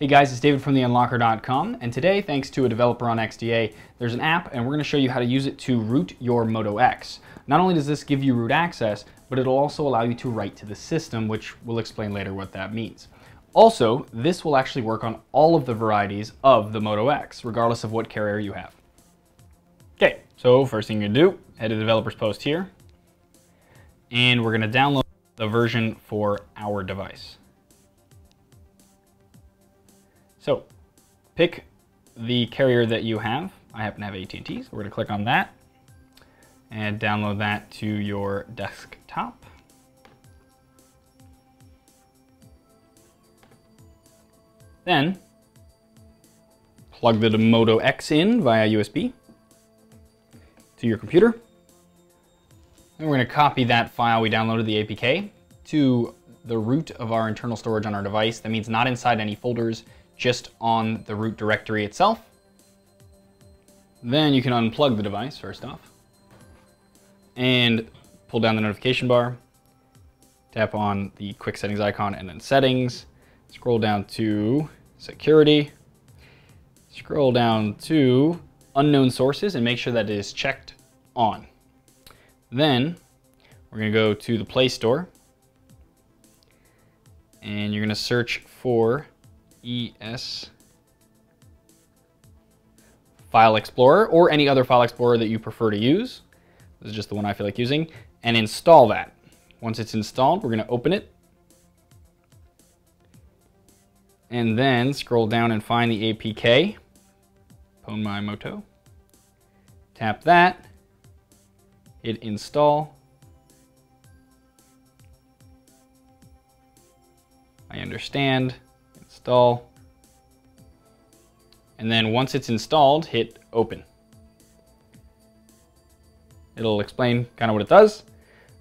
Hey guys, it's David from theunlockr.com, and today, thanks to a developer on XDA, there's an app, and we're going to show you how to use it to root your Moto X. Not only does this give you root access, but it'll also allow you to write to the system, which we'll explain later what that means. Also, this will actually work on all of the varieties of the Moto X, regardless of what carrier you have. Okay, so first thing you're gonna do, head to the developer's post here, and we're gonna download the version for our device. So pick the carrier that you have. I happen to have AT&T, so we're gonna click on that and download that to your desktop. Then plug the Moto X in via USB to your computer. And we're gonna copy that file we downloaded, the APK, to the root of our internal storage on our device. That means not inside any folders, just on the root directory itself. Then you can unplug the device first off and pull down the notification bar, tap on the quick settings icon and then settings, scroll down to security, scroll down to unknown sources and make sure that it is checked on. Then we're gonna go to the Play Store and you're gonna search for ES File Explorer or any other file explorer that you prefer to use. This is just the one I feel like using and install that. Once it's installed, we're gonna open it and then scroll down and find the APK, Pwn My Moto. Tap that, hit install. I understand install. And then once it's installed, hit open. It'll explain kind of what it does.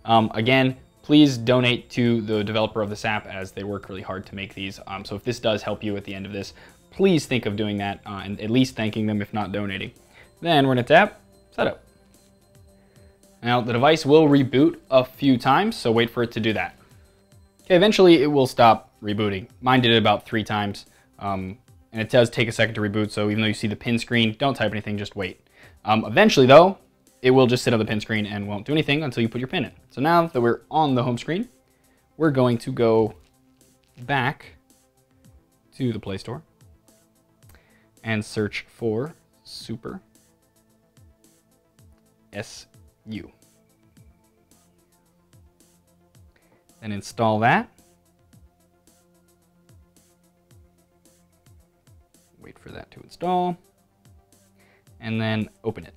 Um, again, please donate to the developer of this app as they work really hard to make these. Um, so if this does help you at the end of this, please think of doing that uh, and at least thanking them if not donating. Then we're gonna tap setup. Now the device will reboot a few times, so wait for it to do that. Eventually it will stop rebooting. Mine did it about three times. Um, and it does take a second to reboot, so even though you see the pin screen, don't type anything, just wait. Um, eventually though, it will just sit on the pin screen and won't do anything until you put your pin in. So now that we're on the home screen, we're going to go back to the Play Store and search for Super SU. And install that. Wait for that to install. And then open it.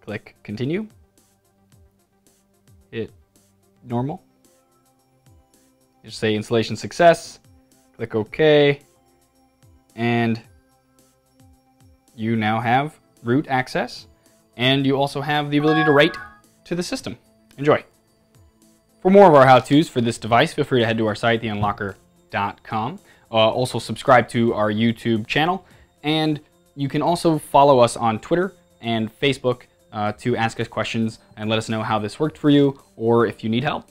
Click continue. Hit normal. Just say installation success. Click OK. And you now have root access. And you also have the ability to write to the system. Enjoy. For more of our how-tos for this device, feel free to head to our site, theunlockr.com. Uh, also subscribe to our YouTube channel. And you can also follow us on Twitter and Facebook uh, to ask us questions and let us know how this worked for you or if you need help.